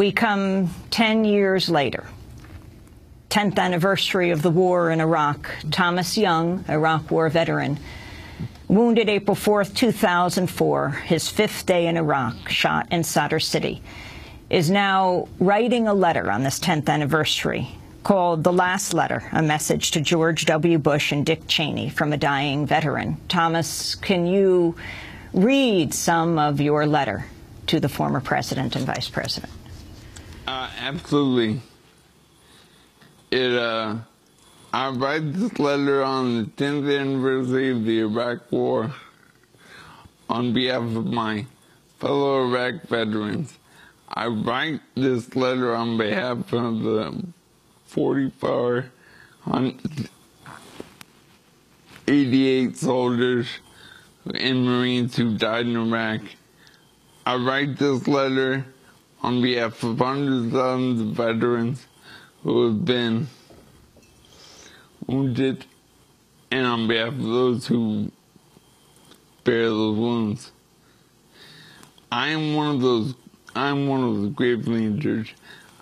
We come 10 years later. 10th anniversary of the war in Iraq. Tomas Young, Iraq War veteran, wounded April 4th, 2004, his fifth day in Iraq, shot in Sadr City, is now writing a letter on this 10th anniversary called The Last Letter, a message to George W. Bush and Dick Cheney from a dying veteran. Tomas, can you read some of your letter to the former president and vice president? Uh, absolutely. It, uh, I write this letter on the 10th anniversary of the Iraq War on behalf of my fellow Iraq veterans. I write this letter on behalf of the 44 88 soldiers and Marines who died in Iraq. I write this letter on behalf of hundreds of thousands of veterans who have been wounded and on behalf of those who bear those wounds. I am one of those, I'm one of the gravely injured.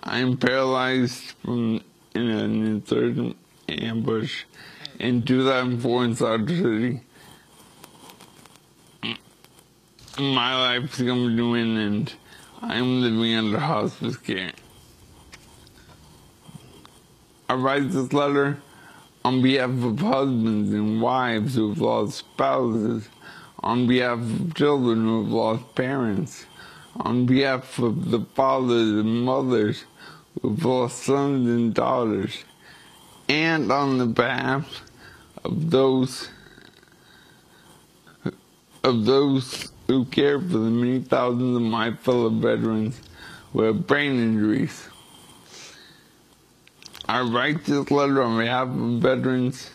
I am paralyzed from in an insurgent ambush in 2004 in Sadr City. My life is coming to an end. I'm living under hospice care. I write this letter on behalf of husbands and wives who have lost spouses, on behalf of children who have lost parents, on behalf of the fathers and mothers who have lost sons and daughters, and on the behalf of those of those who care for the many thousands of my fellow veterans who have brain injuries. I write this letter on behalf of veterans,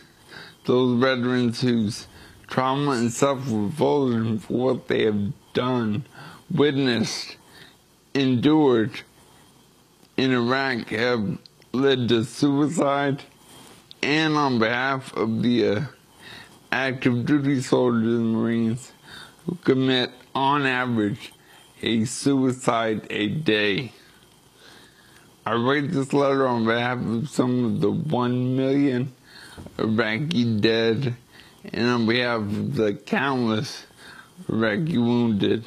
those veterans whose trauma and self-revulsion for what they have done, witnessed, endured in Iraq have led to suicide, and on behalf of the uh, active duty soldiers and Marines who commit, on average, a suicide a day. I write this letter on behalf of some of the one million Iraqi dead and on behalf of the countless Iraqi wounded.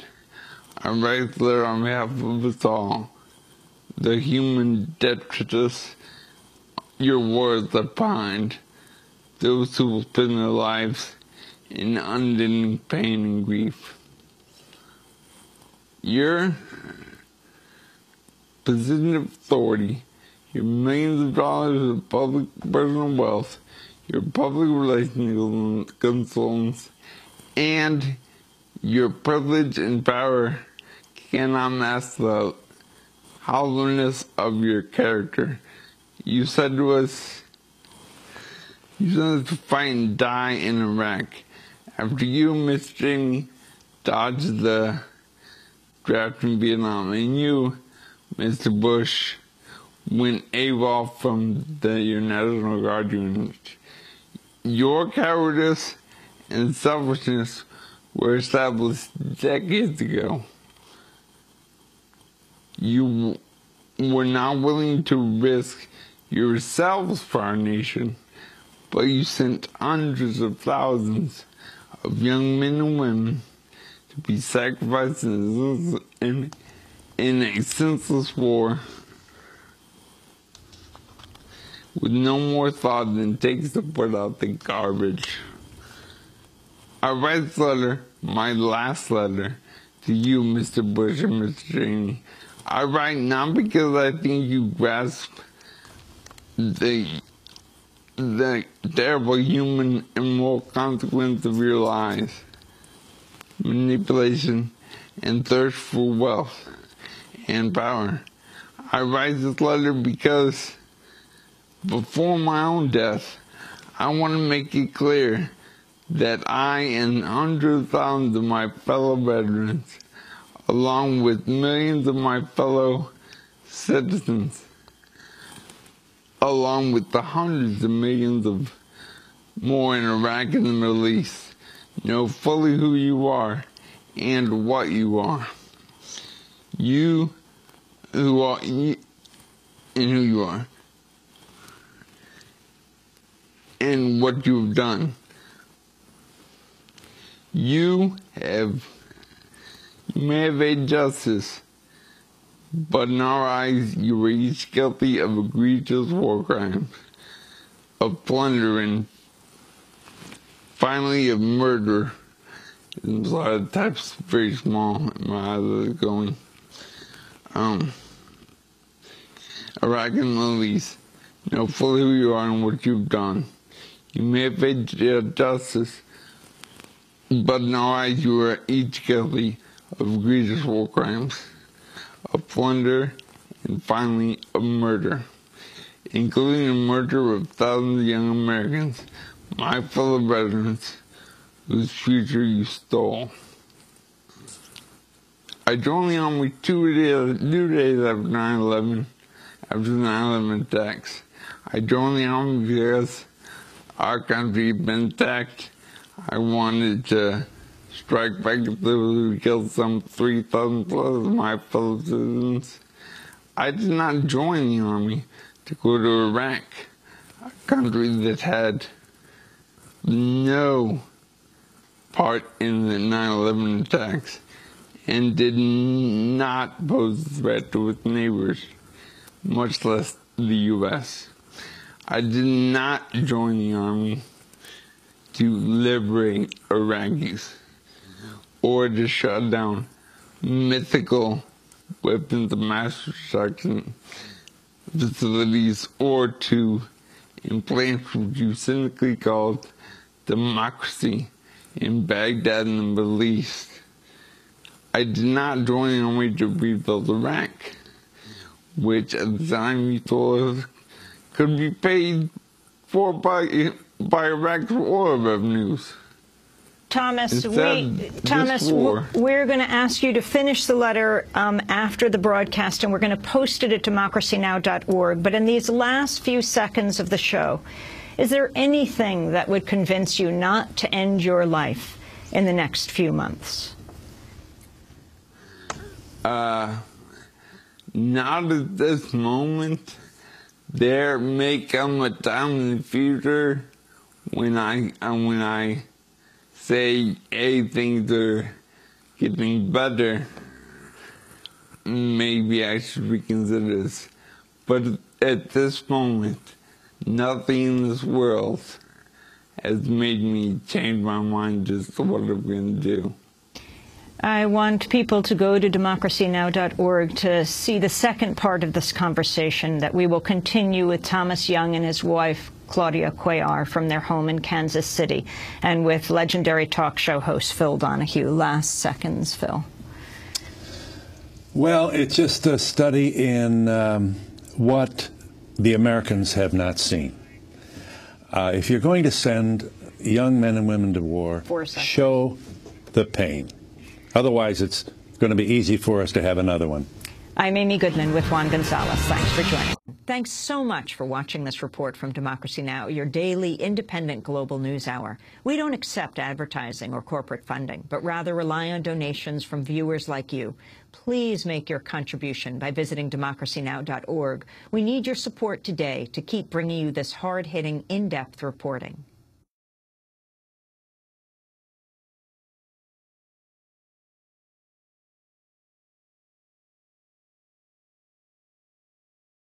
I write this letter on behalf of us all. The human detritus your words are behind. Those who will spend their lives in unending pain and grief. Your position of authority, your millions of dollars of public personal wealth, your public relations consultants, and your privilege and power cannot mask the hollowness of your character. You said to us, you said to fight and die in Iraq. After you, Miss Cheney, dodged the draft in Vietnam, and you, Mr. Bush, went AWOL from the National Guard unit. Your cowardice and selfishness were established decades ago. You were not willing to risk yourselves for our nation, but you sent hundreds of thousands of young men and women to be sacrificed in, in, in a senseless war with no more thought than takes to put out the garbage. I write this letter, my last letter, to you, Mr. Bush and Mr. Cheney. I write not because I think you grasp the the terrible human and moral consequence of your lies, manipulation, and thirst for wealth and power. I write this letter because before my own death, I want to make it clear that I and hundreds of thousands of my fellow veterans, along with millions of my fellow citizens, along with the hundreds of millions of more in Iraq and the Middle East, know fully who you are and what you are. You who are you and who you are and what you've done. You have you may have evaded justice, but in our eyes you were each guilty of egregious war crimes, of plundering, finally of murder. There's a lot of types very small my eyes are going. Um Iraq and Middle know fully who you are and what you've done. You may have evaded justice, but in our eyes you are each guilty of egregious war crimes, of plunder, and finally a murder, including the murder of thousands of young Americans, my fellow veterans, whose future you stole. I joined the Army two days, two days after 9-11, after the 9-11 attacks. I joined the Army because our country had been attacked. I wanted to strike back at those who killed some 3,000 plus of my fellow citizens. I did not join the Army to go to Iraq, a country that had no part in the 9-11 attacks and did not pose a threat to its neighbors, much less the U.S. I did not join the army to liberate Iraqis or to shut down mythical weapons of mass destruction facilities or to implant what you cynically called democracy in Baghdad and the Middle East. I did not join the army to rebuild Iraq, which at the time told us could be paid for by by Iraq's oil revenues. Tomas, we, Tomas, we're going to ask you to finish the letter um, after the broadcast, and we're going to post it at democracynow.org. But in these last few seconds of the show, is there anything that would convince you not to end your life in the next few months? Uh, not at this moment. There may come a time in the future when I uh, when I say, hey, things are getting better. Maybe I should reconsider this. But at this moment, nothing in this world has made me change my mind as to what I'm going to do. I want people to go to democracynow.org to see the second part of this conversation that we will continue with Tomas Young and his wife, Claudia Cuellar, from their home in Kansas City, and with legendary talk show host Phil Donahue. Last seconds, Phil. Well, it's just a study in um, what the Americans have not seen. Uh, if you're going to send young men and women to war, show the pain. Otherwise, it's going to be easy for us to have another one. I'm Amy Goodman with Juan Gonzalez. Thanks for joining. Thanks so much for watching this report from Democracy Now!, your daily independent global news hour. We don't accept advertising or corporate funding, but rather rely on donations from viewers like you. Please make your contribution by visiting democracynow.org. We need your support today to keep bringing you this hard-hitting, in-depth reporting.